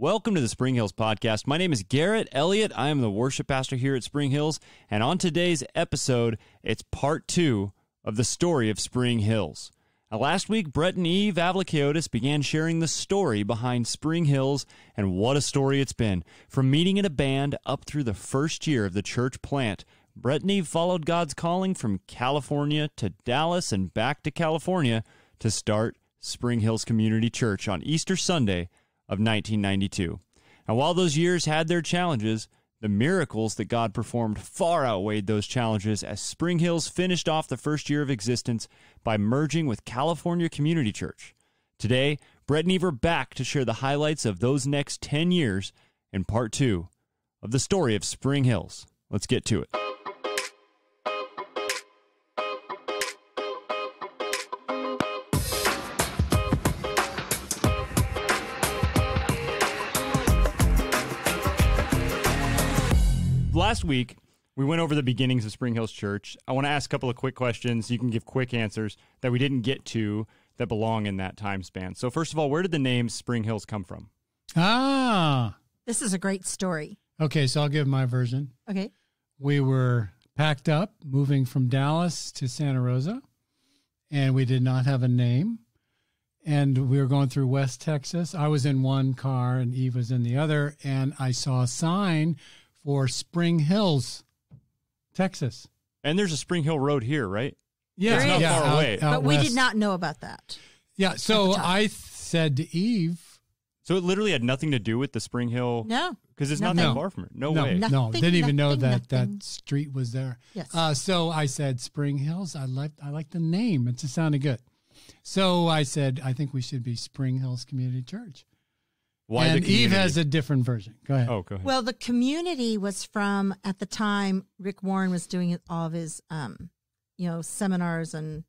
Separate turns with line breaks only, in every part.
Welcome to the Spring Hills podcast. My name is Garrett Elliott. I am the worship pastor here at Spring Hills. And on today's episode, it's part two of the story of Spring Hills. Now, last week, Bret and Eve Avlikiotis began sharing the story behind Spring Hills, and what a story it's been. From meeting in a band up through the first year of the church plant, Bret and Eve followed God's calling from California to Dallas and back to California to start Spring Hills Community Church on Easter Sunday of 1992. And while those years had their challenges, the miracles that God performed far outweighed those challenges as Spring Hills finished off the first year of existence by merging with California Community Church. Today, Bret and Eve are back to share the highlights of those next 10 years in part two of the story of Spring Hills. Let's get to it. Last week we went over the beginnings of Spring Hills Church. I want to ask a couple of quick questions. You can give quick answers that we didn't get to that belong in that time span. So, first of all, where did the name Spring Hills come from?
Ah.
This is a great story.
Okay, so I'll give my version.
Okay.
We were packed up, moving from Dallas to Santa Rosa, and we did not have a name. And we were going through West Texas. I was in one car and Eve was in the other, and I saw a sign for Spring Hills, Texas.
And there's a Spring Hill Road here, right?
Yeah,
it's not
yeah,
far
out-
away.
out
but we did not know about that.
Yeah, so
at the time.
I th- said to Eve,
So it literally had nothing to do with the Spring Hill
No.
because it's not that far from it. No,
no,
way.
no, didn't even know
nothing,
that
nothing.
that street was there.
Yes.
Uh, so I said Spring Hills. I like I like the name. It just sounded good. So I said I think we should be Spring Hills Community Church.
Why
and
the?
Eve has a different version. Go ahead.
Oh, go ahead.
Well, the community was from at the time Rick Warren was doing all of his um, you know, seminars and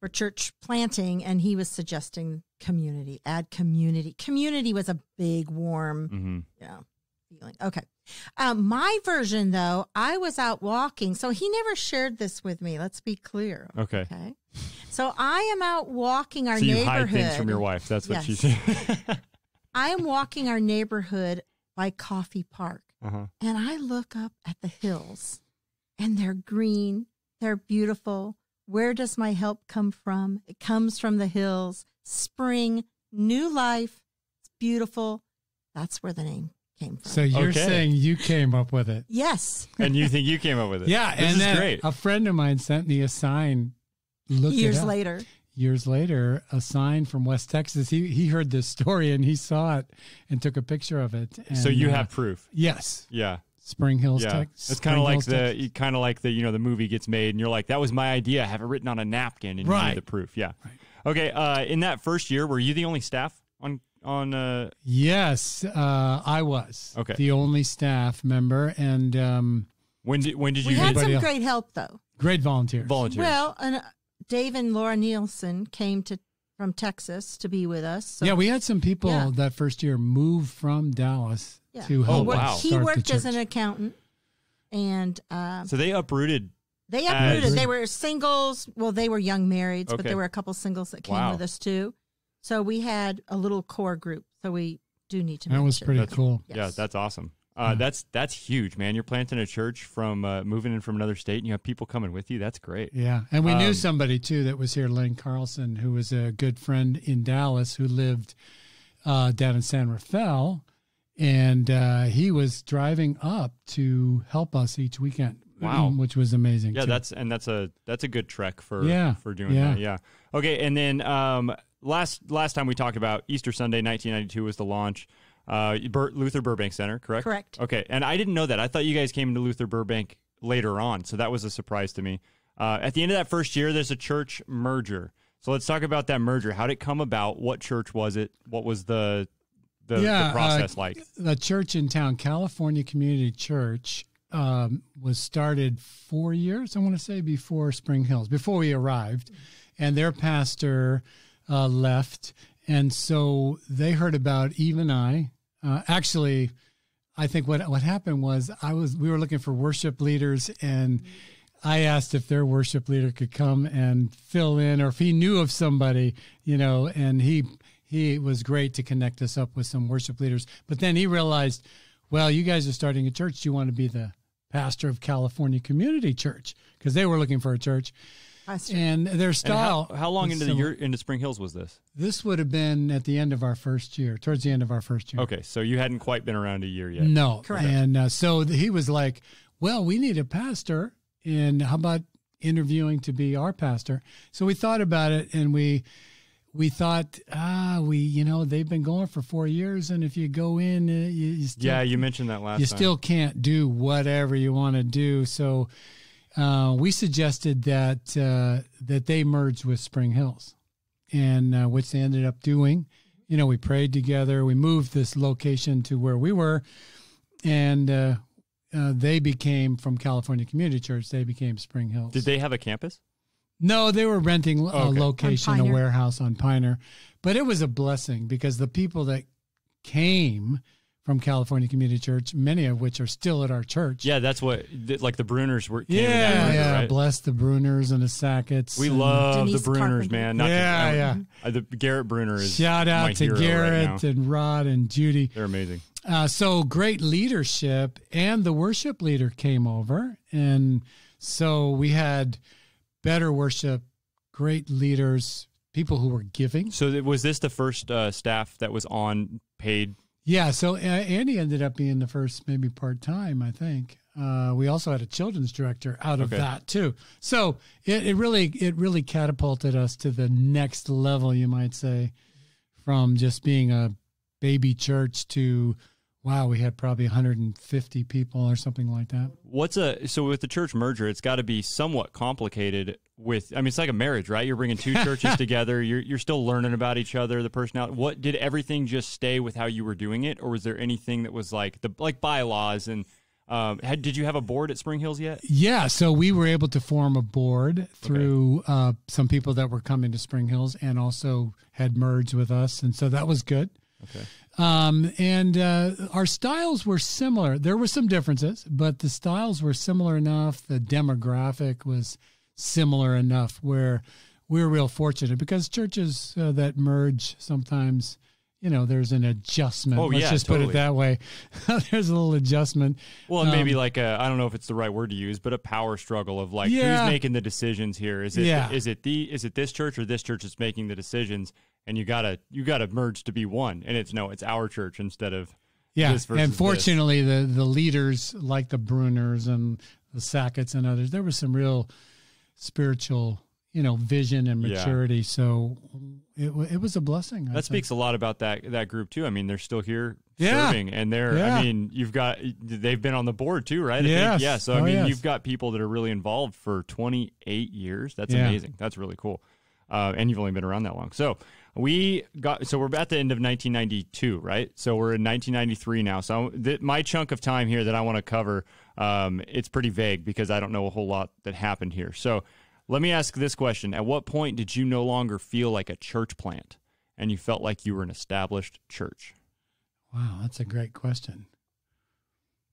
for church planting and he was suggesting community, add community. Community was a big warm
hmm
you know, feeling. Okay. Um, my version, though, I was out walking. So he never shared this with me. Let's be clear.
Okay.
Okay. So I am out walking our
So you
neighborhood.
hide things from your wife. That's what she
Yes.
said.
I am walking our neighborhood by Coffey Park.
uh-huh.
And I look up at the hills and they're green, they're beautiful. Where does my help come from? It comes from the hills. Spring, new life. It's beautiful. That's where the name came from.
So you're
Okay.
saying you came up with it?
yes.
And you think you came up with it?
Yeah,
This
and
is
then
great.
a friend of mine sent me a sign. Look it
Years
up.
later.
Years later, a sign from West Texas. He he heard this story and he saw it and took a picture of it.
so you
uh,
have proof.
yes,
Yeah.
Spring Hills,
Yeah,
Texas.
it's kind of like the kind of like the you know the movie gets made and you're like that was my idea. I have it written on a napkin and you
Right.
need the proof. Yeah. Okay. Uh, in that first year, were you the only staff on on? Uh,
Yes, uh, I was.
Okay.
The only staff member and um,
when did when did you?
We
you
had some
else?
great help, though.
great volunteers.
volunteer?
Well, and uh, Dave and Laura Nielsen came to from Texas to be with us. So
yeah, we had some people
Yeah.
that first year move from Dallas
Yeah.
to
Oh,
help
Work-
wow.
us
He
start the
worked as an accountant, and uh,
so they uprooted.
they
As-
uprooted. They were singles. Well, they were young marrieds, but there were a couple singles that came
Wow.
with us too. So we had a little core group. So we do need to.
That was pretty
That's-
cool.
Yes.
Yeah, that's awesome. Uh, That's that's huge, man. You're planting a church from uh, moving in from another state, and you have people coming with you. That's great.
Yeah, and we
Um,
knew somebody too that was here, Lane Carlson, who was a good friend in Dallas, who lived uh, down in San Rafael, and uh, he was driving up to help us each weekend.
Wow.
which was amazing.
Yeah,
too.
that's and that's a that's a good trek for
Yeah,
for doing
yeah.
that. Yeah. Okay, and then um, last last time we talked about Easter Sunday, 1992 was the launch. Uh, Bur- Luther Burbank Center, correct?
Correct.
Okay, and I didn't know that. I thought you guys came into Luther Burbank later on, so that was a surprise to me. Uh, at the end of that first year, there's a church merger. So let's talk about that merger. How did it come about? What church was it? What was the the,
Yeah,
the process
uh,
like?
the church in town, California Community Church, um, was started four years, I want to say, before Spring Hills, before we arrived. And their pastor uh, left. And so they heard about Eve and I. Uh, actually, I think what what happened was I was we were looking for worship leaders and I asked if their worship leader could come and fill in or if he knew of somebody, you know, and he he was great to connect us up with some worship leaders. But then he realized, well, you guys are starting a church. Do you want to be the pastor of California Community Church? Because they were looking for a church.
Pastor.
And their
And
style.
how, how long
was
into the year into Spring Hills was this?
This would have been at the end of our first year, towards the end of our first year.
Okay, so you hadn't quite been around a year yet.
No.
Correct.
And uh, so th- he was like, well, we need a pastor. And how about interviewing to be our pastor? So we thought about it and we we thought, ah, we, you know, they've been going for four years. And if you go in, uh, you, you still,
Yeah, you mentioned that last
you
time.
still can't do whatever you want to do. So uh, we suggested that uh, that they merge with Spring Hills, and uh, which they ended up doing. You know, we prayed together. We moved this location to where we were, and uh, uh, they became from California Community Church. They became Spring Hills.
Did they have a campus?
No, they were renting a
Okay.
location, a warehouse on Pioneer. But it was a blessing because the people that came from California Community Church, many of which are still at our church.
Yeah, that's what like the Bruners were. Came in that
Yeah,
group,
yeah.
right?
Bless the Bruners and the Sackets.
We love
Denise
the Bruners,
Carpenter.
man. Not
Yeah,
to,
yeah.
uh, the Garrett Bruner is
Shout
my
out to
hero right
Garrett
now.
and Rod and Judy.
They're amazing.
Uh, so great leadership, and the worship leader came over, and so we had better worship, great leaders, people who were giving.
So was this the first uh, staff that was on paid?
Yeah, so uh, Andy ended up being the first, maybe part time, I think. Uh, we also had a children's director out of
Okay.
that too. So it, it really it really catapulted us to the next level, you might say, from just being a baby church to wow, we had probably 150 people or something like that.
What's a so with the church merger? It's got to be somewhat complicated. With I mean, it's like a marriage, right? You're bringing two churches together. You're you're still learning about each other, the personality. What did everything just stay with how you were doing it, or was there anything that was like the like bylaws and um, had, did you have a board at Spring Hills yet?
Yeah, so we were able to form a board through uh, some people that were coming to Spring Hills and also had merged with us, and so that was good.
Okay.
Um, and uh, our styles were similar. There were some differences, but the styles were similar enough. The demographic was similar enough where we're real fortunate because churches uh, that merge sometimes, you know, there's an adjustment.
Oh,
Let's
yeah,
just put it that way. there's a little adjustment.
Well, and maybe
Um,
like I I don't know if it's the right word to use, but a power struggle of like
Yeah.
who's making the decisions here. Is it
Yeah.
is it the is it this church or this church that's making the decisions? And you gotta you gotta merge to be one. And it's no, it's our church instead of
Yeah,
this
and
this.
fortunately, the the leaders like the Bruners and the Sackets and others, there was some real spiritual, you know, vision and
Yeah.
maturity. So it it was a blessing. I'd
that
say.
speaks a lot about that that group too. I mean, they're still here
Yeah.
serving, and they're.
Yeah.
I mean, you've got they've been on the board too, right? I think? Yeah. So I
Oh,
mean,
yes.
you've got people that are really involved for 28 years. That's
Yeah.
amazing. That's really cool. Uh, and you've only been around that long. So we got. So we're at the end of 1992, right? So we're in 1993 now. So th- my chunk of time here that I want to cover, um, it's pretty vague because I don't know a whole lot that happened here. So. Let me ask this question. At what point did you no longer feel like a church plant and you felt like you were an established church?
Wow, that's a great question.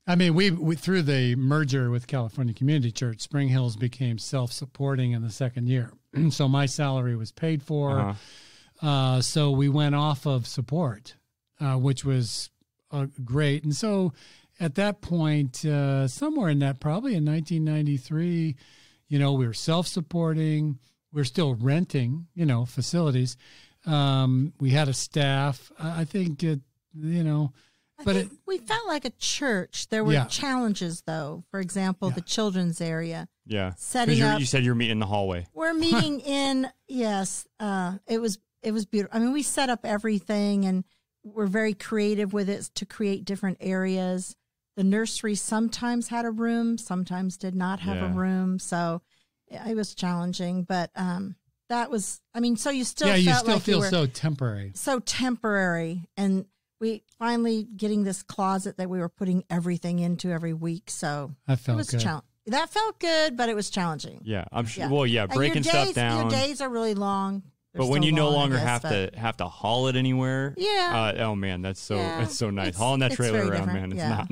I mean, we, we through the merger with California Community Church, Spring Hills became self-supporting in the second year. so my salary was paid for.
Uh-huh.
Uh, so we went off of support, uh, which was uh, great. And so at that point, uh, somewhere in that, probably in 1993, you know, we were self-supporting. We are still renting, you know, facilities. Um, we had a staff. I I think it, you know,
I
but
think
it,
we felt like a church. There were
Yeah.
challenges, though. For example,
Yeah.
the children's area.
Yeah,
Setting
you're-
up-
You said you're meeting in the hallway.
We're meeting in yes. Uh, it was it was beautiful. I mean, we set up everything, and we're very creative with it to create different areas. The nursery sometimes had a room, sometimes did not have
Yeah.
a room, so it was challenging. But um, that was, I mean, so you still
yeah, you still
like
feel
you were
so temporary.
so temporary, and we finally getting this closet that we were putting everything into every week. So
I
it
felt
was
good.
challenging. That felt good, but it was challenging.
Yeah. I'm sure.
Yeah.
Well, yeah, breaking
days,
stuff down.
Your days are really long. They're
but when you no
long, I
longer
guess,
have
but-
to have to haul it anywhere,
Yeah.
Uh, oh man, that's so
Yeah.
that's so nice.
It's-
Hauling that trailer around,
different.
man, it's
Yeah.
not.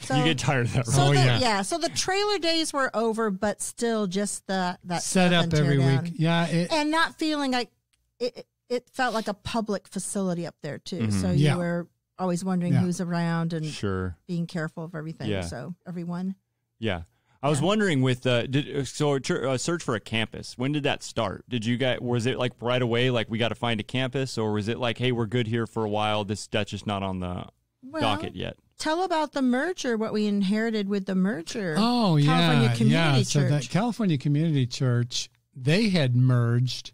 So-
you get tired of that.
So
Oh,
the,
yeah.
yeah. So the trailer days were over, but still just the that
Set up every
down.
week. Yeah, it,
and not feeling like it, it felt like a public facility up there too.
Mhm.
So you
Yeah.
were always wondering
Yeah.
who's around and
Sure.
being careful of everything.
Yeah.
So everyone.
Yeah. I was
Yeah.
wondering with uh, did so a uh, search for a campus. When did that start? Did you guys was it like right away like we got to find a campus or was it like hey we're good here for a while this that's just not on the
Well,
docket yet?
Tell about the merger, what we inherited with the merger.
Oh yeah,
California Community
yeah. So
Church.
that California Community Church, they had merged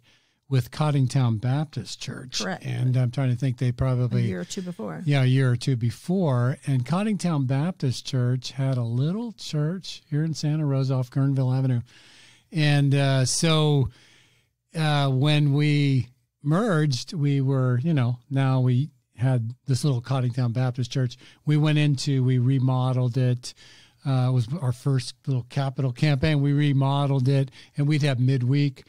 with Cottingtown Baptist Church,
Correct.
and I'm trying to think they
a
probably
year or two before.
yeah a year or two before. And Cottingtown Baptist Church had a little church here in Santa Rosa off Guerneville Avenue, and uh, so uh, when we merged, we were you know now we had this little Cottingtown Baptist Church. We went into we remodeled it. Uh, it was our first little capital campaign. We remodeled it, and we'd have midweek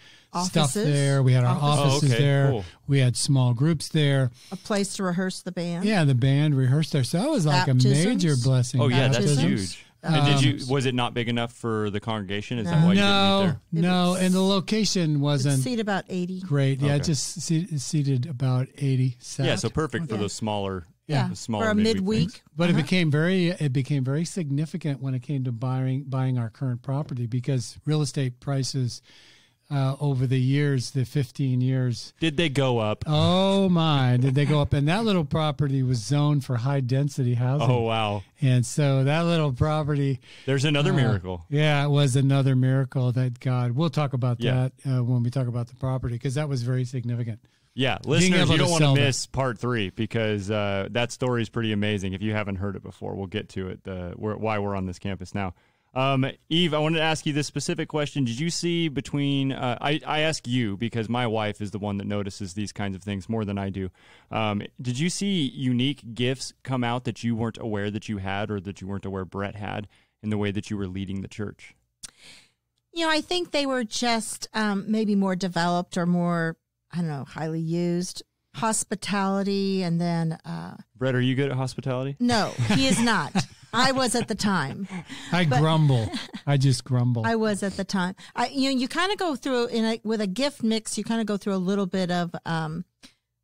stuff
Offices.
there. We had our
Offices.
offices
Oh, okay,
there.
cool.
We had small groups there.
A place to rehearse the band.
Yeah, the band rehearsed there. So that was like a major blessing.
Oh yeah, that's
Baptisms.
huge. And did you
Um,
was it not big enough for the congregation? Is that
No.
why you didn't meet there?
no, and the location
It
wasn't
seat about 80.
great. Yeah,
Okay.
just se- seated about eighty. Sat.
Yeah, so perfect for
Yeah.
those smaller
Yeah.
the smaller
For a
midweek
midweek.
things.
But
Uh-huh.
it became very it became very significant when it came to buying buying our current property because real estate prices uh, over the years, the 15 years,
Did they go up?
oh my, did they go up? And that little property was zoned for high density housing.
Oh wow.
And so that little property,
There's another
uh,
miracle.
Yeah, it was another miracle that God. We'll talk about
Yeah.
that uh, when we talk about the property because that was very significant.
Yeah, listeners, you don't want to
that.
miss part three because uh, that story is pretty amazing. If you haven't heard it before, we'll get to it. Uh, where, why we're on this campus now. Um, Eve, I wanted to ask you this specific question. Did you see between? Uh, I I ask you because my wife is the one that notices these kinds of things more than I do. Um, did you see unique gifts come out that you weren't aware that you had, or that you weren't aware Bret had in the way that you were leading the church?
You know, I think they were just um, maybe more developed or more, I don't know, highly used. Hospitality and then, uh,
Bret, are you good at hospitality?
no, he is not. I was at the time.
I grumble. I just grumble.
I was at the time. I, you know, you kind of go through in a, with a gift mix. You kind of go through a little bit of um,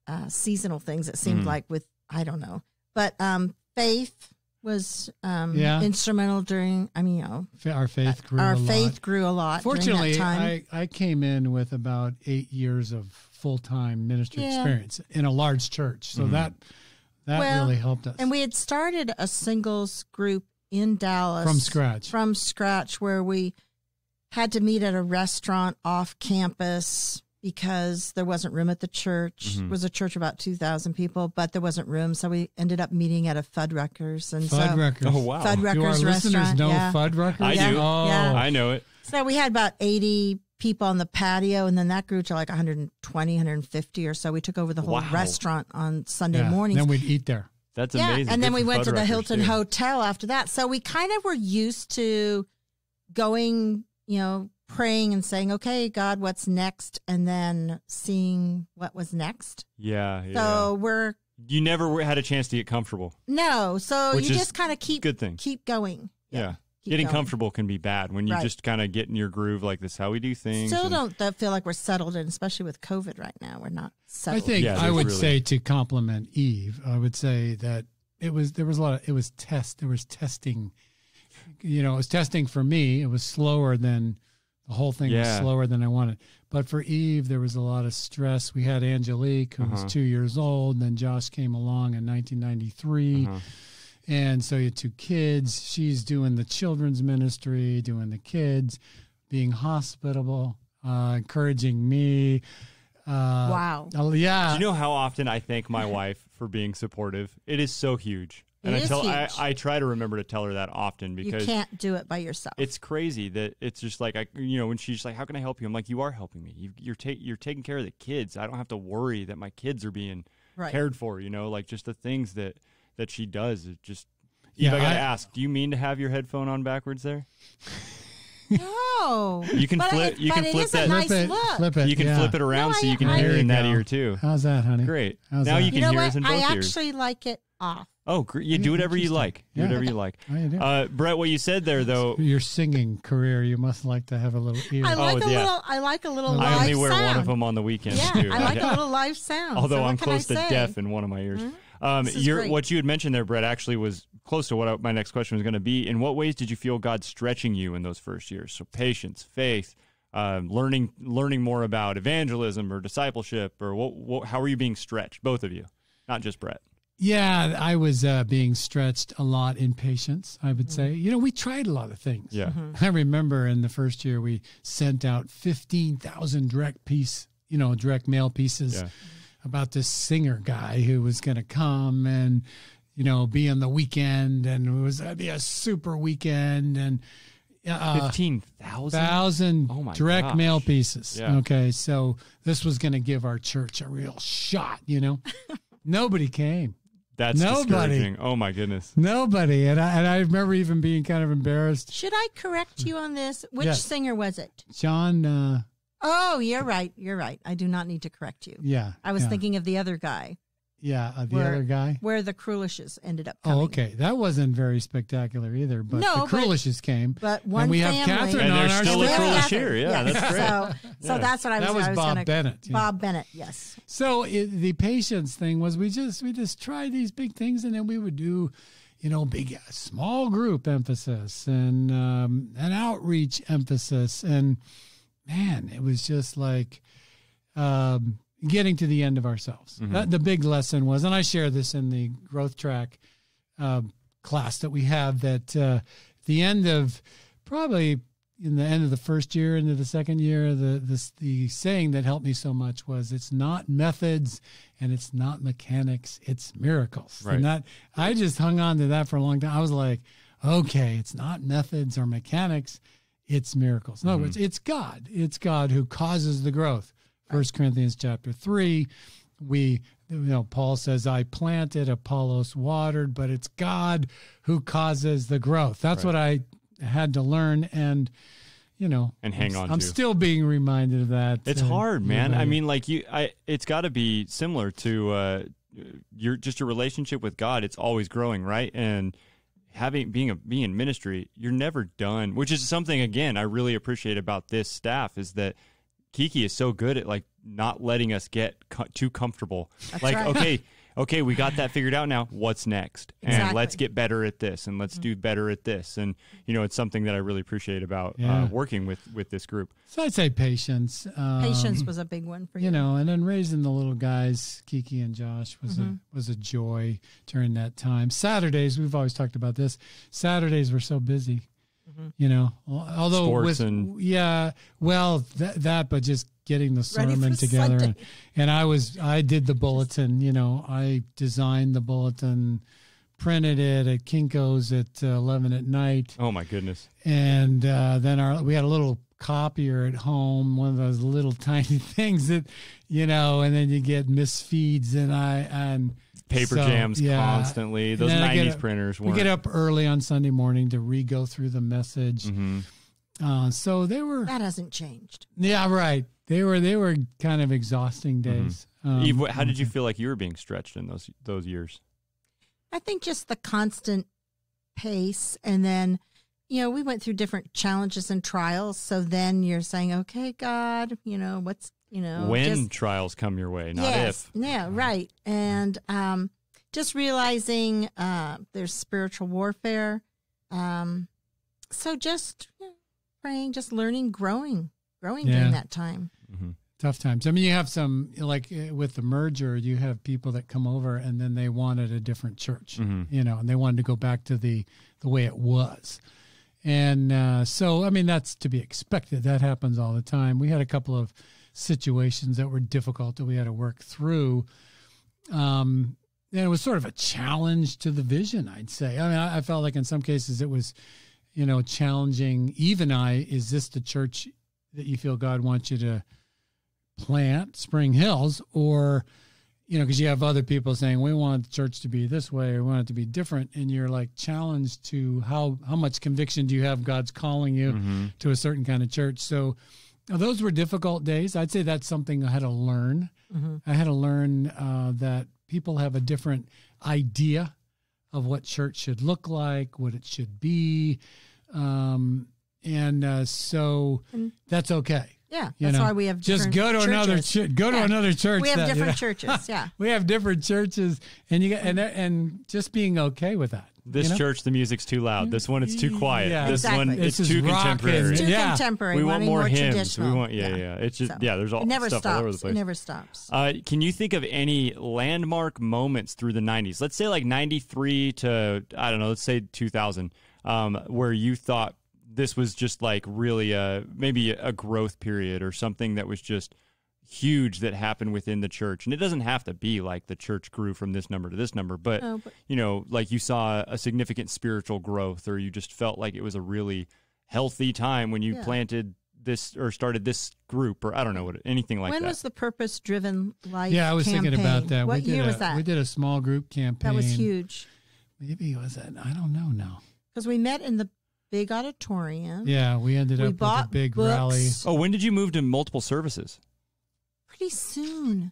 uh, seasonal things. It seemed
Mhm.
like with I don't know, but um, faith was um,
Yeah.
instrumental during. I mean, you know,
our faith grew
our
a lot.
faith grew a lot.
Fortunately. I, I came in with about eight years of full time ministry
Yeah.
experience in a large church, so
Mhm.
that that
Well,
really helped us
and we had started a singles group in Dallas
from scratch.
from scratch where we had to meet at a restaurant off campus because there wasn't room at the church.
Mhm.
It was a church about 2,000 people, but there wasn't room. So we ended up meeting at a Fuddruckers. And so,
Fuddruckers.
Oh wow,
Fuddruckers
Do our listeners
restaurant.
know
yeah.
Fuddruckers?
I
Yeah,
do.
Oh,
yeah.
I know it.
So we had about 80 people on the patio, and then that grew to like 120, 150 or so. We took over the whole
Wow.
restaurant on Sunday
yeah.
mornings.
Then we'd eat there.
That's
yeah,
amazing.
and
Good
then we went to the Hilton
too.
Hotel after that. So we kind of were used to going, you know, praying and saying, "Okay, God, what's next?" and then seeing what was next.
Yeah, yeah.
So we're
you never had a chance to get comfortable.
no, so
Which
you just kind of keep
Good thing.
keep going.
Yeah.
keep
Getting
going.
comfortable can be bad when you
Right.
just kind of get in your groove like this how we do things.
Still
and-
don't th- feel like we're settled in, especially with COVID right now. We're not settled.
I think
Yeah,
I would
really-
say to compliment Eve, I would say that it was there was a lot of it was test there was testing. You know, it was testing for me. It was slower than the whole thing was slower than I wanted. But for Eve, there was a lot of stress. We had Angelique, who
Uh-huh.
was two years old, and then Josh came along in 1993.
Uh-huh.
And so you had two kids. She's doing the children's ministry, doing the kids, being hospitable, uh, encouraging me. Uh,
wow.
oh, yeah.
Do you know how often I thank my wife for being supportive? It is so huge. And
It
I tell I. I try to remember to tell her that often because You
can't do it by yourself.
it's crazy that it's just like I you know when she's like how can I help you? I'm like you are helping me. You, you're ta- you're taking care of the kids. I don't have to worry that my kids are being
right.
cared for, you know, like just the things that that she does. It just
Yeah,
Eve, I gotta
I-
ask. Do you mean to have your headphone on backwards there?
No.
You can
But
flip.
it-
You can flip that.
nice
flip it,
look.
flip it.
You can
yeah.
flip it around
No,
so you can
I-
hear in that
go.
ear too.
How's that, honey?
Great.
How's
now
that?
you can
You know
hear
what?
us in
I
both ears.
actually like it off.
Oh, gr- you
Any-
do whatever you
interesting.
like. Do
Yeah.
whatever you like.
I do.
Uh, Bret, what you said there, though,
Your singing career, you must like to have a little ear.
I like
Oh,
a
yeah.
little. I like a little.
I
I only wear
sound.
one of them on the weekends
Yeah,
too.
I like
Yeah.
a little live sound.
Although
so
I'm close to deaf in one of my ears. Um, your, what you had mentioned there, Bret, actually was close to what I, my next question was going to be. In what ways did you feel God stretching you in those first years? So patience, faith, um, learning, learning more about evangelism or discipleship, or what, what, how are you being stretched? Both of you, not just Bret.
Yeah, I was uh, being stretched a lot in patience, I would say. You know, we tried a lot of things.
Yeah.
Mm-hmm.
I remember in the first year we sent out 15,000 direct piece, you know, direct mail pieces
Yeah.
About this singer guy who was going to come and, you know, be on the weekend and it was going to be a super weekend and uh,
Fifteen thousand.
thousand
Oh my
direct
gosh.
mail pieces.
Yeah.
Okay, so this was going to give our church a real shot. You know, nobody came.
That's
Nobody.
discouraging. Oh my goodness.
Nobody, and I, and I remember even being kind of embarrassed.
Should I correct you on this? Which
Yes.
singer was it?
John, uh,
Oh, you're right. You're right. I do not need to correct you.
yeah,
I was
yeah,
thinking of the other guy,
yeah, uh, the
where-
other guy.
where the Krulishes ended up coming.
Oh, okay, that wasn't very spectacular either. But
No,
the
but-
came,
But one
and we
family.
have Catherine
And
on
there's
our
still a
staff.
Krulish
Catherine.
here. Yeah,
Yes.
that's great.
So, so that's what I was.
That was
was
Bob
gonna,
Bennett, yeah.
Bob Bennett. Yes.
So it, the patience thing was we just we just tried these big things and then we would do, you know, big small group emphasis and um, an outreach emphasis and man, it was just like um, getting to the end of ourselves. That, the big lesson was, and I share this in the growth track uh, class that we have that uh, the end of probably in the end of the first year into the second year the the the saying that helped me so much was it's not methods and it's not mechanics it's miracles
Right.
and that i just hung on to that for a long time i was like okay it's not methods or mechanics it's miracles in other words it's god it's god who causes the growth first corinthians chapter 3 we you know paul says i planted apollos watered but it's god who causes the growth that's what i had to learn and you know
And hang
I'm,
on
I'm
to.
still being reminded of that
It's
uh,
hard, man. I mean, like you, I. It's got to be similar to uh, your just your relationship with God. It's always growing, right? And having being a being in ministry, you're never done. Which is something again I really appreciate about this staff is that Kiki is so good at like not letting us get co- too comfortable. like,
right.
okay, okay, we got that figured out now. What's next? And
Exactly.
let's get better at this, and let's do better at this. And you know, it's something that I really appreciate about
Yeah.
uh, working with with this group.
so i'd say patience um,
Patience was a big one for you.
you know and then raising the little guys kiki and josh was
Mm-hmm.
a was a joy during that time saturdays we've always talked about this saturdays were so busy
Mm-hmm.
you know although
Sports
with
and-
yeah well that, that but just getting the
Ready
sermon
for
together and, and i was i did the bulletin you know i designed the bulletin printed it at kinko's at uh, 11 at night
Oh my goodness.
and uh, then our we had a little copier at home, one of those little tiny things that you know, and then you get misfeeds and I and
paper
so,
jams
yeah.
constantly. Those
then
'90s
up-
printers
We
weren't.
get up early on Sunday morning to re-go through the message.
Mhm.
Uh, so they were,
that hasn't changed.
yeah, right. They were they were kind of exhausting
Mm-hmm.
days. Um,
Eve, how did you feel like you were being stretched in those those years?
I think just the constant pace, and then you know we went through different challenges and trials. So then you're saying, okay, God, you know what's you know
when
just-
trials come your way, not
yes,
if.
yeah, right, and um, just realizing uh, there's spiritual warfare. Um, so just you know, praying, just learning, growing, growing
Yeah.
during that time.
tough times. I mean, you have some like uh, with the merger, you have people that come over and then they wanted a different church,
Mhm.
you know, and they wanted to go back to the the way it was. And uh, so, I mean, that's to be expected. That happens all the time. We had a couple of situations that were difficult that we had to work through. Um, and it was sort of a challenge to the vision, I'd say. I mean, I, I felt like in some cases it was, you know, challenging. Even I, is this the church that you feel God wants you to plant, Spring Hills, or you know, because you have other people saying we want the church to be this way, or we want it to be different, and you're like challenged to how how much conviction do you have God's calling you
Mm-hmm.
to a certain kind of church. So uh, those were difficult days. I'd say that's something I had to learn. I had to learn uh, that people have a different idea of what church should look like, what it should be, um, and uh, so
And-
that's okay.
Yeah,
You
that's
know,
why we have
just
different
go to another
churches.
church. Go to another church.
We have
that, you
different
know.
churches. Yeah.
we have different churches, and you get and and just being okay with that.
This
you know?
church, the music's too loud. This one, it's too quiet.
Yeah.
This one,
Exactly.
it's too
is rockin'.
contemporary.
Too
Yeah.
contemporary.
we want
wanting
more, hymns. We want, yeah, yeah. It's just,
So,
yeah. There's all
it never
stuff
stops.
all over the place.
It never stops.
Uh, can you think of any landmark moments through the 90s? Let's say like 93 to, I don't know, let's say 2000, um, where you thought this was just like really a, maybe a growth period or something that was just huge that happened within the church. And it doesn't have to be like the church grew from this number to this number, but,
No, but-
you know, like you saw a significant spiritual growth or you just felt like it was a really healthy time when you
Yeah.
planted this or started this group or I don't know what anything like
when
that.
was the purpose driven life?
Yeah, I was thinking about that.
What
we did
year
a,
was that?
We did a small group campaign.
that was huge
Maybe it was that? I don't know now.
because we met in the big auditorium.
Yeah, we ended
We
up with a
bought
big
books.
rally.
Oh, when did you move to multiple services?
Pretty soon,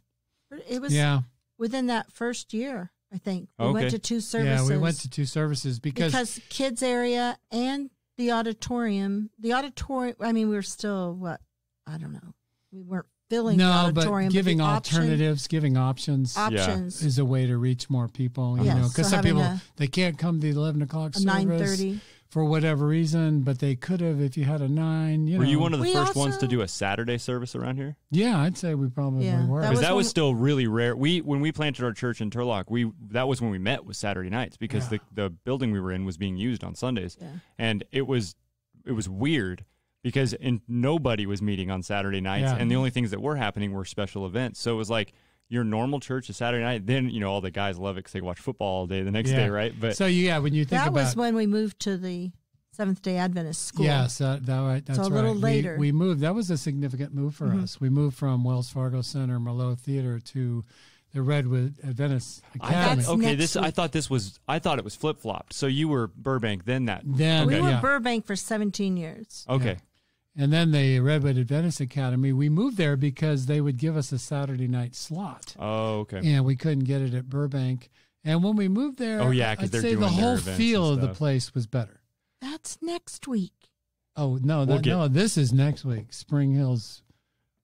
it was
Yeah,
within that first year. I think we
Okay.
went to two services.
yeah, we went to two services because,
because kids area and the auditorium. The auditorium. I mean, we were still what I don't know. We weren't filling the
no,
auditorium,
but
but
giving
option-
alternatives, giving options
options.
is a way to reach more people. You
Yes,
know,
so
because some people
a-
they can't come to the eleven o'clock service
thirty.
For whatever reason, but they could have if you had a nine. You
Were
know,
you one of the
We
first ones to do a Saturday service around here?
Yeah, I'd say we probably
Yeah,
were.
that
Because
was
that was still really rare. We when we planted our church in Turlock, we that was when we met was Saturday nights because
Yeah.
the the building we were in was being used on Sundays,
Yeah.
and it was it was weird because in, nobody was meeting on Saturday nights,
Yeah.
and the only things that were happening were special events. So it was like your normal church is Saturday night. Then you know all the guys love it because they watch football all day the next
Yeah.
day, right? But
so yeah, when you think
That
about
was when we moved to the Seventh Day Adventist school.
Yes, that, that right. That's
a little
right.
Later.
We, moved. That was a significant move for
Mhm.
us. We moved from Wells Fargo Center, Merlot Theater to the Redwood Adventist
I
Academy.
thought, okay,
next
this I thought this was I thought it was flip flopped. So you were Burbank, then that.
then
we were
yeah.
Burbank for 17 years.
Okay,
and then the Redwood Adventist Academy. We moved there because they would give us a Saturday night slot,
oh okay.
and we couldn't get it at Burbank. And when we moved there,
Oh, yeah,
I'd say the whole feel of the place was better.
That's next week.
Oh no,
We'll
that,
get-
no, this is next week. Spring Hills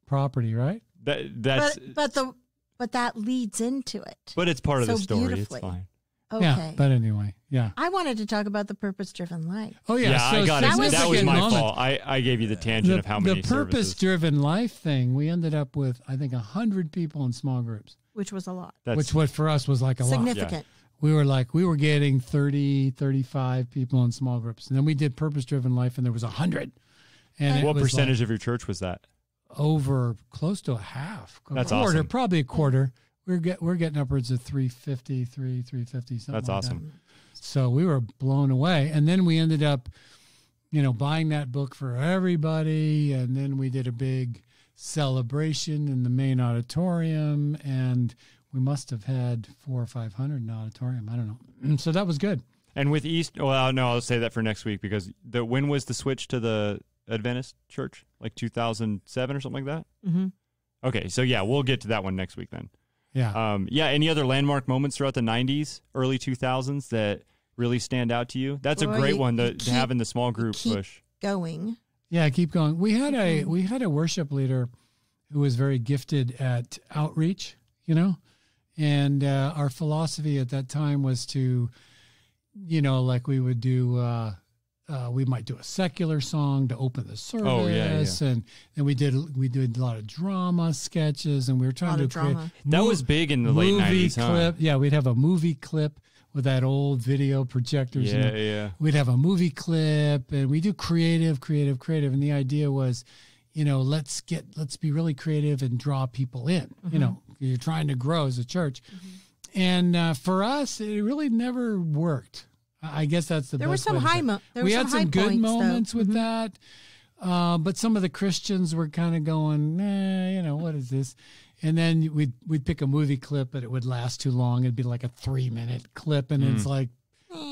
property, right?
That that's
but but the but that leads into it.
But it's part of the story. It's fine.
Okay.
Yeah, but anyway, yeah.
I wanted to talk about the purpose driven life.
Oh
Yeah,
yeah, so
I got
that
it.
was
that was my
moment.
fault. I, I gave you the tangent
the,
of how many
the purpose-driven life thing we ended up with i think 100 people in small groups
which was a lot.
That's,
which what for us was like a lot
Significant.
we were like we were getting 30 35 people in small groups and then we did purpose driven life and there was 100 and
what percentage
like
of your church was that?
over close to a half a
That's
quarter
awesome.
probably a quarter we're get we're getting upwards of 350 3 350 something
That's
like
awesome.
that. so we were blown away and then we ended up you know buying that book for everybody and then we did a big celebration in the main auditorium and we must have had four or five hundred in the auditorium i don't know so that was good
And with East, well, no, I'll say that for next week because the when was the switch to the Adventist church? Like 2007 or something like that?
hmm
Okay, so yeah, we'll get to that one next week then.
Yeah
Um, yeah, any other landmark moments throughout the 90s, early 2000s that really stand out to you? That's a
Well,
great
you-
one
you
to, to have in the small group
keep-
push.
Going.
yeah keep going we had a we had a worship leader who was very gifted at outreach you know and uh, our philosophy at that time was to you know like we would do uh, uh, we might do a secular song to open the service
Oh, yeah, yeah.
and then we did we did a lot of drama sketches and we were
A
trying
lot
to
of
create
drama.
That
mov-
was big in the late
movie
90s, huh?
clip yeah we'd have a movie clip with that old video projectors and
Yeah, yeah.
we'd have a movie clip and we do creative creative creative and the idea was you know let's get let's be really creative and draw people in
Mm-hmm.
you know you're trying to grow as a church and uh, for us it really never worked i I guess that's the
There were some
way
high
say it.
mo- there
we
were
had
some
some good
points, though.
moments with
Mhm.
that uh, but some of the christians were kind of going nah, you know what is this and then we'd we'd pick a movie clip but it would last too long it'd be like a three minute clip and
Mm.
it's like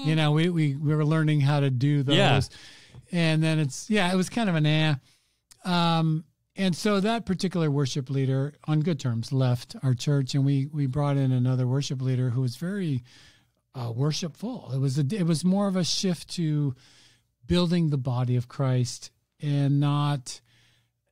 you know we, we we were learning how to do those
Yeah.
and then it's yeah it was kind of an eh um and so that particular worship leader on good terms left our church and we we brought in another worship leader who was very uh, worshipful. It was a, it was more of a shift to building the body of Christ and not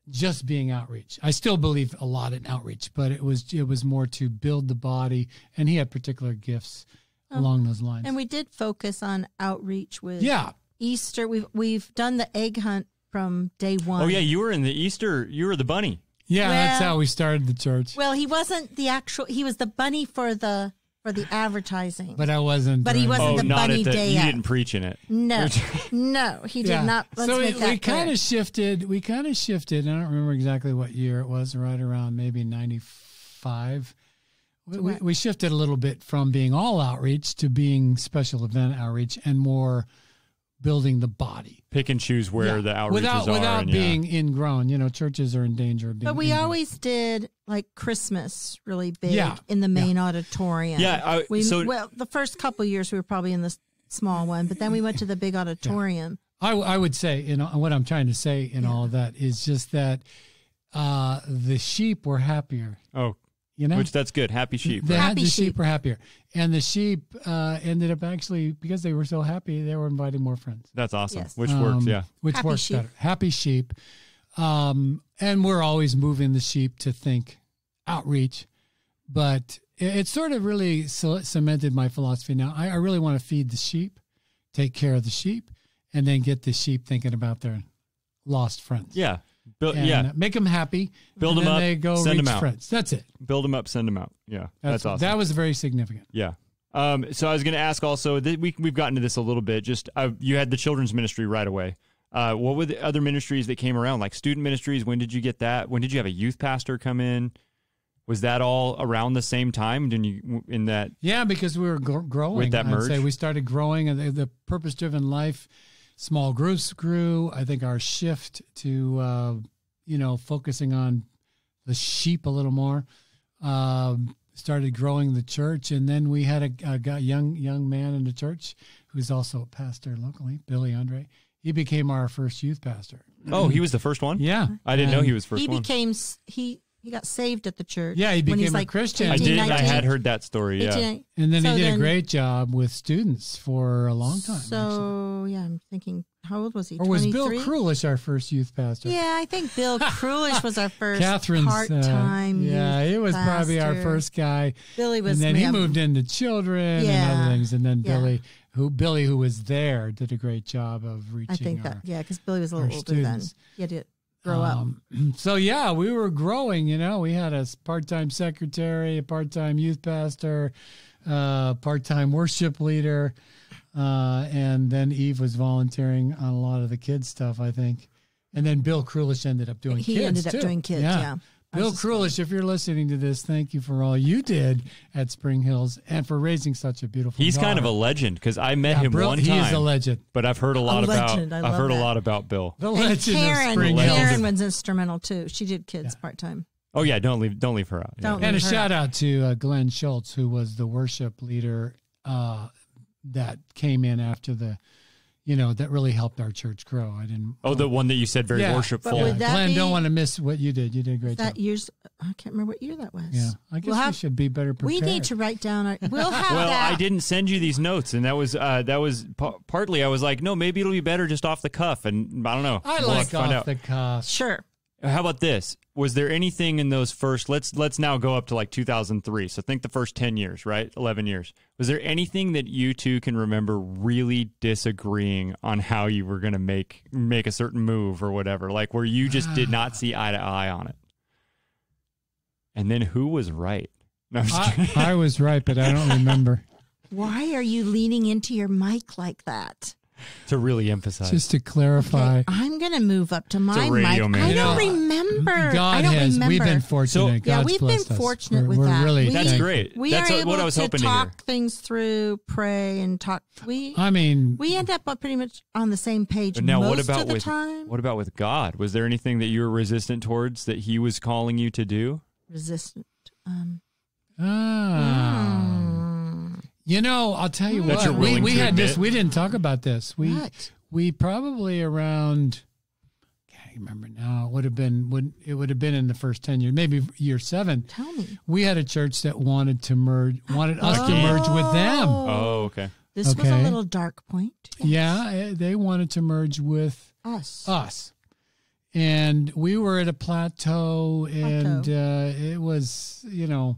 just being outreach. I still believe a lot in outreach, but it was it was more to build the body, and he had particular gifts along those lines.
And we did focus on outreach with
yeah,
Easter. We've we've done the egg hunt from day one.
Oh yeah, you were in the Easter. You were the bunny.
yeah, that's how we started the church.
Well, he wasn't the actual. He was the bunny for the for the advertising.
But I wasn't.
But he wasn't
Oh,
the
not
bunny
the.
day
You didn't preach in it.
no, no, he did
Yeah.
not. Let's
so
make
we,
that
we kind of shifted. We kind of shifted. I don't remember exactly what year it was. Right around maybe ninety five. We, we, we shifted a little bit from being all outreach to being special event outreach and more building the body
Pick and choose where
Yeah.
the outreaches
without
are.
without
and yeah.
being ingrown. You know, churches are in danger of being.
But we
ingrown.
always did like Christmas really big
Yeah.
in the main auditorium.
Yeah, I-
we
so-
well the first couple years we were probably in the small one, but then we went to the big auditorium.
I, I would say, you know, what I'm trying to say in all of that is just that uh, the sheep were happier.
Oh,
You know,
which that's good. Happy sheep.
The,
right?
Happy
the sheep.
sheep.
were happier, and the sheep uh, ended up actually because they were so happy, they were inviting more friends.
That's awesome.
Yes.
Which works.
Um,
Yeah.
which
Happy
works
sheep.
better. Happy sheep, um, and we're always moving the sheep to think outreach, but it, it sort of really cemented my philosophy. Now I, I really want to feed the sheep, take care of the sheep, and then get the sheep thinking about their lost friends.
Yeah. Build,
and
yeah.
make them happy.
Build
them
up,
They go
send 'em
reach
out.
friends. That's it.
Build them up. Send them out. Yeah. That's, awesome.
That was very significant.
Yeah. Um, so I was going to ask also, th- we, we've gotten to this a little bit. Just uh, you had the children's ministry right away. Uh, what were the other ministries that came around, like student ministries? When did you get that? When did you have a youth pastor come in? Was that all around the same time? Didn't you in that?
Yeah, because we were gr- growing.
With that
I'd say
merge?
we started growing, and the, the purpose-driven life, small groups grew. I think our shift to, uh, you know, focusing on the sheep a little more, um, started growing the church, and then we had a, a young young man in the church who's also a pastor locally, Billy Andre. He became our first youth pastor.
Oh, he was the first one.
Yeah,
I didn't know he was first
he
one.
became s- he he got saved at the church.
Yeah, he
when
became
he's
a
like
Christian.
I
18,
did. I had heard that story. Yeah.
18.
And then
So
he did
then-
a great job with students for a long time. actually.
So yeah, I'm thinking, how old was he?
Or was Bill
23?
Krulish our first youth pastor?
Yeah, I think Bill Krulish was our first
Catherine's uh,
part-time.
yeah,
youth
he was probably our first guy.
Billy was.
and then he
yeah,
moved into children and other things. And then
Yeah.
Billy, who Billy, who was there, did a great job of reaching.
I think
our,
that yeah, because Billy was a little older then.
students.
He had grow up.
Um, So yeah, we were growing. You know, we had a part-time secretary, a part-time youth pastor, uh, part-time worship leader, uh, and then Eve was volunteering on a lot of the kids stuff. I think, and then Bill Krulish ended up doing
He
kids
ended up
too.
doing kids, yeah. I
Bill
was
Krulish, if you're listening to this, thank you for all you did at Spring Hills and for raising such a beautiful.
He's kind of a legend because I met
Yeah,
him
Brill-
one
He
time.
is a legend.
but I've heard a lot
legend. I
about. I've
love
heard a lot about Bill.
The
And
legend
Karen,
of Spring
Legend.
Hills.
Karen was instrumental too. She did kids part time.
Oh yeah, don't leave. Don't leave her out. Yeah.
Don't
And a
leave her
shout out to uh, Glenn Schultz, who was the worship leader uh, that came in after the, you know, that really helped our church grow. I didn't.
Oh, the one that you said very
Yeah.
worshipful.
But
yeah,
that
Glenn,
be-
don't want to miss what you did. You did a great
That
job.
years, I can't remember what year that was.
Yeah, I guess
We'll
we should be better prepared.
We need to write down our. We'll have
well,
that.
I didn't send you these notes, and that was uh, that was p- partly. I was like, no, maybe it'll be better just off the cuff, and I don't know.
I
We'll
like
find
off
out.
the cuff.
Sure.
How about this? Was there anything in those first? Let's let's now go up to like 2003. So think the first 10 years, right? 11 years. Was there anything that you two can remember really disagreeing on how you were going to make make a certain move or whatever? Like where you just did not see eye to eye on it. And then who was right? No, I'm just kidding.
I, I was right, but I don't remember.
Why are you leaning into your mic like that?
To really emphasize.
Just to clarify,
Okay, I'm going to move up to my
radio
mic.
man.
I don't
know,
remember.
God
I don't
has.
remember.
We've been fortunate.
Yeah,
God's
we've been
blessed us.
fortunate
We're-
with
we're
that.
Really
We-
That's
thankful.
great.
we
That's
are
what-
able
what I was
to
hoping to
talk
hear.
things through, pray, and talk. We
I mean,
we end up pretty much on the same page
now,
most
what about
of the
with
time.
what about with God? Was there anything that you were resistant towards that He was calling you to do?
Resistant. Um,
You know, I'll tell you
That
what.
you're
We,
willing
we
to
had this. We didn't talk about this. We
what?
we probably around. can't remember now. It would have been would it would have been in the first ten years, maybe year seven.
Tell me.
We had a church that wanted to merge, wanted us to merge with them.
Oh, okay.
This was a little dark point.
Yeah, eh, they wanted to merge with
Us.
us, and we were at a plateau, and uh, it was you know,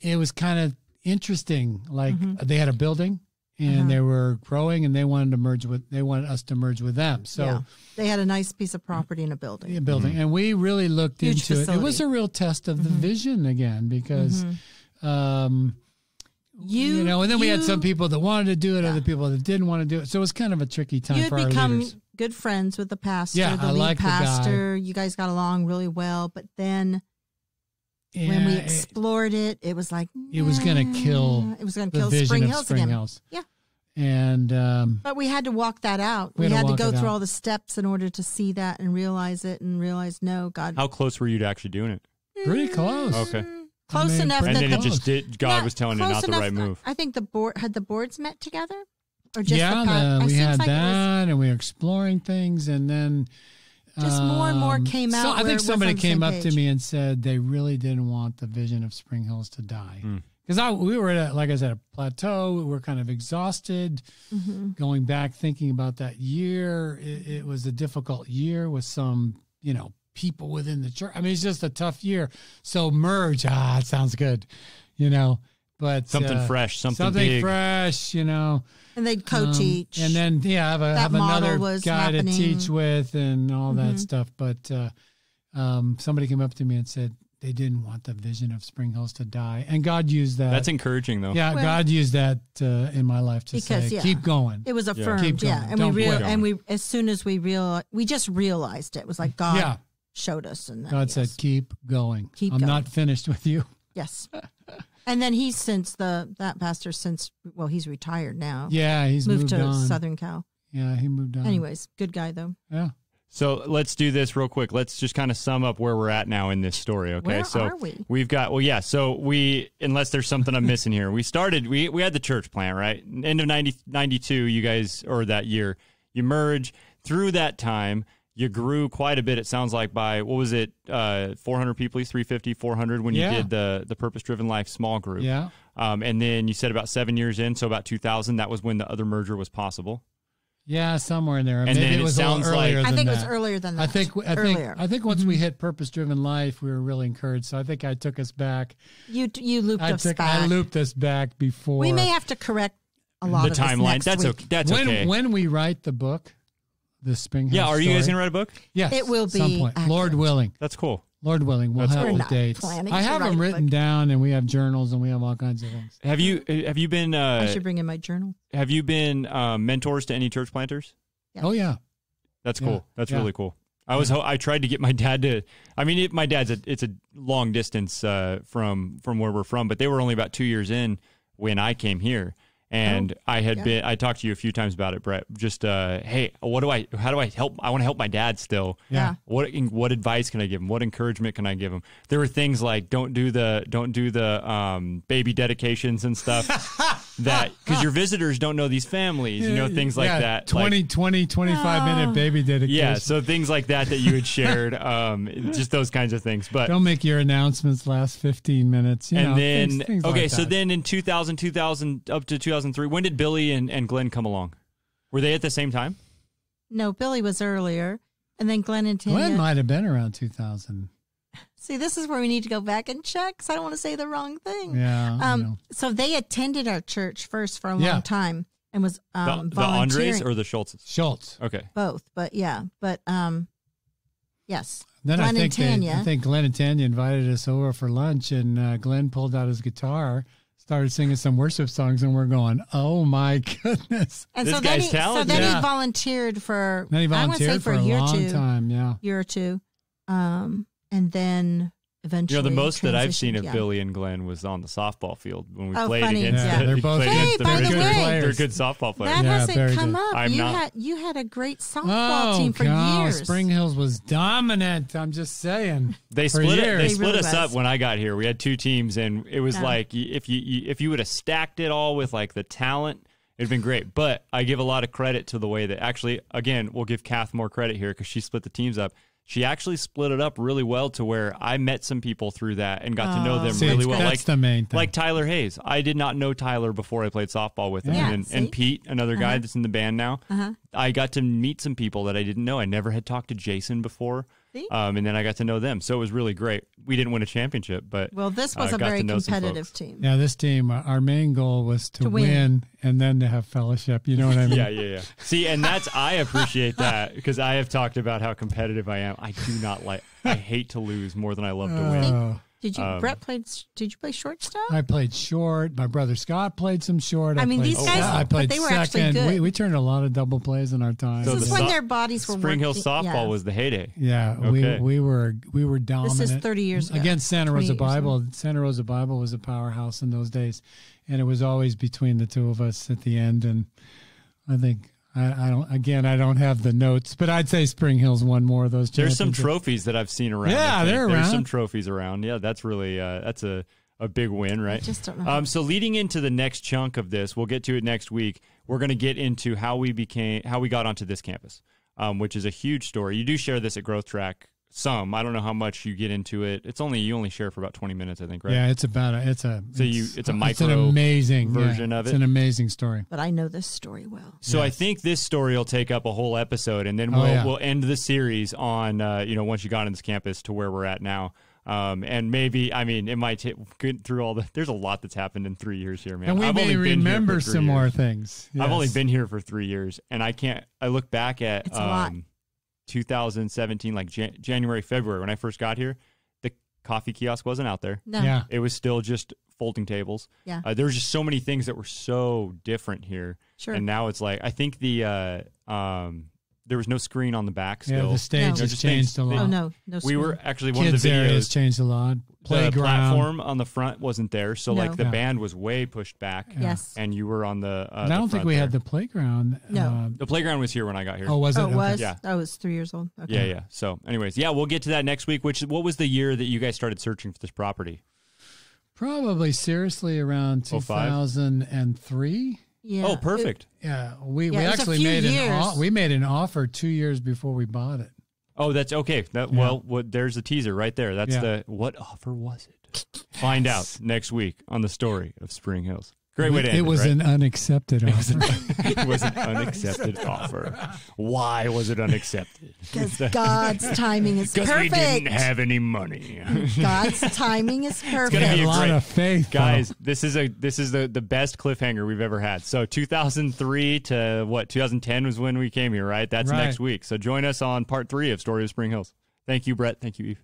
it was kind of interesting. Like
Mm-hmm.
they had a building. And
Uh-huh.
they were growing, and they wanted to merge with. They wanted us to merge with them. So
yeah. They had a nice piece of property in a building.
a building, and we really looked
Huge
into it. It was.
Mm-hmm.
a real test of the vision again because, um,
You,
you, know, and then we had some people that wanted to do it,
Yeah.
other people that didn't want to do it. So it was kind of a tricky time
You
for
had
our
become
leaders.
good friends with the pastor,
Yeah,
the
I
lead
like the guy.
pastor. You guys got along really well, but then when we
Yeah, it-
explored it, it was like
It was gonna kill
It was going to kill Spring Hills
Spring
again.
Hills.
Yeah.
and um,
But we had to walk that out.
We
We,
had to
had to go through
out.
all the steps in order to see that and realize it and realize no, God,
How close were you to actually doing it?
pretty close.
Okay.
close
I mean,
enough
And
that
then
the
it just did. God
Not
was telling you not the right move.
I think the board had the boards met together, or just
yeah,
the, pa-
the- we
seems
had
like it was-
that, and we were exploring things, and then
Just more and more came out. so I
think somebody came
same
up to me and said they really didn't want the vision of Spring Hills to die
Hmm.
because I we were at a, like I said a plateau. We were kind of exhausted.
Mm-hmm.
Going back thinking about that year, it, it was a difficult year with some you know people within the church. I mean, it's just a tough year. So merge, ah, it sounds good, you know. But
Something
uh,
fresh, something,
something
big.
fresh, you know.
And they'd co-teach.
Um, and then yeah, have, a,
That
have another
was
guy
happening.
to teach with and all that
Mhm.
stuff. But uh, um, somebody came up to me and said they didn't want the vision of Spring Hills to die, and God used that.
That's encouraging, though.
yeah,
Well-
God used that uh, in my life to
Because,
say,
yeah.
keep going.
it was affirmed,
Keep
yeah. And
Don't
we real and we as soon as we real we just realized it, it was like God
yeah,
showed us, and
God
yes.
said, keep going.
Keep
I'm
going.
not finished with you.
yes. And then he's since the that pastor since well he's retired now.
Yeah, he's
moved,
moved,
to
on.
Southern Cal.
Yeah, he moved on.
Anyways, good guy though.
yeah.
So let's do this real quick. Let's just kind of sum up where we're at now in this story. Okay.
Where
so
are we?
we've got well, yeah. So we, unless there's something I'm missing here, we started. We we had the church plant right end of 90, 92, You guys or that year, you merge through that time. You grew quite a bit. It sounds like by what was it, uh, 400 people, 350, 400 when you
Yeah.
did the the purpose driven life small group.
Yeah.
Um, and then you said about seven years in, so about 2000. That was when the other merger was possible.
Yeah, somewhere in there.
And
Maybe
then
it
it
was a little
sounds like-
earlier
I
than
think it was
that.
earlier than that.
I think I think
earlier.
I think once we hit purpose driven life, we were really encouraged. So I think I took us back.
you you looped
I
us
took
back.
I looped us back before
we may have to correct a lot
the
of this
timeline.
next
That's
week.
okay. That's
when
okay.
when we write the book, the Spring.
yeah.
Hill
Are you guys gonna write a book?
Yes,
It will be.
some point.
accurate.
Lord willing.
That's cool.
Lord willing, we'll
That's
have
cool.
the dates. I have them written
book.
down, and we have journals, and we have all kinds of things.
Have you have you been
I
uh,
should bring in my journal.
have you been um, mentors to any church planters?
Yes.
Oh yeah,
That's
Yeah,
cool. That's
yeah.
really cool. I was I tried to get my dad to. I mean, it, my dad's a it's a long distance uh, from from where we're from, but they were only about two years in when I came here, and I had
yeah.
been. I talked to you a few times about it, Bret. Just uh, hey, what do I? How do I help? I want to help my dad still.
yeah.
What what advice can I give him? What encouragement can I give him? There were things like don't do the don't do the um, baby dedications and stuff that because your visitors don't know these families, you know things like
Yeah,
that.
20,
like,
20, 25 minute
Oh.
baby dedication.
yeah, so things like that that you had shared, um, just those kinds of things. But
Don't make your announcements last 15 minutes. You
and
know,
then
things- things
okay,
like
so
that.
then in 2000, 2000 up to 2003, when did Billy and, and Glenn come along? Were they at the same time?
No, Billy was earlier, and then Glenn and Tanya.
Glenn might have been around 2000.
See, this is where we need to go back and check because I don't want to say the wrong thing.
Yeah.
Um, so they attended our church first for a long
Yeah.
time and was um,
the, the Andres
volunteering.
or the Schultzes?
Schultz.
Okay.
both, but yeah, but um, yes,
Then
Glenn
I
and
think they,
Tanya.
I think Glenn and Tanya invited us over for lunch, and uh, Glenn pulled out his guitar, started singing some worship songs, and we're going, "Oh my goodness!"
and
This
so then
guy's
he, so then
Yeah.
he volunteered for
Then he
I wanna say
volunteered
for,
for,
a year or
long
two,
time. Yeah.
year or two, um, and then eventually
You know, the most that I've seen of
yeah.
Billy and Glenn was on the softball field when we
Oh,
played
funny.
against.
Yeah,
the,
they're both
Hey, by the
Richmond-
way-
they're good softball players.
That
Yeah,
hasn't come
good.
up.
I'm
you
not.
had you had a great softball
Oh,
team for
God,
years.
Spring Hills was dominant. I'm just saying.
They
For
split it. They
They
split
really
us up when I got here. We had two teams, and it was
Yeah.
like if you, you if you would have stacked it all with like the talent It'd been great, but I give a lot of credit to the way that actually, again, we'll give Kath more credit here because she split the teams up. She actually split it up really well to where I met some people through that and got to know them
See,
really well.
that's
like
the main thing.
like Tyler Hayes. I did not know Tyler before I played softball with him.
Yeah,
and, and Pete, another guy that's in the band now.
Uh-huh.
I got to meet some people that I didn't know. I never had talked to Jason before.
See?
Um, and then I got to know them. So it was really great. We didn't win a championship, but
Well, this was
I
a
got
very
to know some
competitive team.
Yeah, this team, uh, our main goal was to,
To
win.
win.
and then to have fellowship. You know what I mean?
yeah, yeah, yeah. See, and that's I appreciate that because I have talked about how competitive I am. I do not like. I hate to lose more than I love to win.
Did you,
Um,
Bret played, did you play shortstop?
I played short. My brother Scott played some short.
I mean,
played
these guys-
I
but
played
they were actually
second.
good.
We, we turned a lot of double plays in our time.
So
this is when
so-
their bodies were
Spring Hill softball
yeah.
was the heyday.
yeah,
Okay.
we we were we were dominant.
This is 30 years ago.
against Santa Rosa. Bible. Santa Rosa Bible was a powerhouse in those days, and it was always between the two of us at the end. And I think I, I don't. Again, I don't have the notes, but I'd say Spring Hill's won more of those.
There's some trophies that I've seen around.
Yeah, they're
There's some trophies around. Yeah, that's really uh, that's a a big win, right?
just don't know.
Um, so leading into the next chunk of this, we'll get to it next week. We're going to get into how we became how we got onto this campus, um, which is a huge story. You do share this at Growth Track some. I don't know how much you get into it. It's only you only share for about 20 minutes, I think, right?
Yeah, it's about a. It's a.
So you- it's a
an
micro
amazing
version
yeah,
of it.
It's an amazing story.
But I know this story well.
So I think this story will take up a whole episode, and then
Oh,
we'll
yeah.
we'll end the series on uh, you know once you got on this campus to where we're at now. Um, and maybe I mean it might take get through all the. There's a lot that's happened in three years here, man.
And we
I've
may
only been here for
remember
three
some more
years.
things.
I've only been here for three years, and I can't. I look back at
It's a lot.
Um, 2017, like Jan- January, February when I first got here. The coffee kiosk wasn't out there.
No.
Yeah.
It was still just folding tables.
Yeah.
Uh, there was just so many things that were so different here.
Sure.
And now it's like I think the uh, um, there was no screen on the back
Yeah,
still.
the stage
No.
has
Just things-
changed a lot.
oh, no. No.
we were actually one of
Kids
the
areas
videos.
changed a lot.
The
Playground.
platform on the front wasn't there, so
No.
like the
Yeah.
band was way pushed back.
Yes.
And you were on the. Uh,
I don't think
front
we had the playground.
No.
uh,
The playground was here when I got here.
oh, was it?
Oh, it
Okay.
was?
Yeah.
I was three years old. Okay.
Yeah, yeah. So, anyways, yeah, we'll get to that next week. Which what was the year that you guys started searching for this property?
Probably seriously around
05?
2003.
Yeah.
Oh, perfect.
Yeah, we,
Yeah,
we
it was a
actually made an
years.
o- we made an offer two years before we bought it.
Oh, that's okay. That
Yeah.
well, what there's a teaser right there. That's
Yeah.
the what offer was it? Find out next week on the story of Spring Hills. Great way to
it,
end it.
was
right?
an unaccepted offer.
it was an unaccepted offer. Why was it unaccepted?
Because God's timing is perfect.
Because we didn't have any money.
God's timing is perfect.
gonna be
a
a
lot
great-
of faith, though.
Guys, this is a this is the, the best cliffhanger we've ever had. So 2003 to what 2010 was when we came here, right? That's
Right.
next week. So join us on part three of Story of Spring Hills. Thank you, Bret. Thank you, Eve.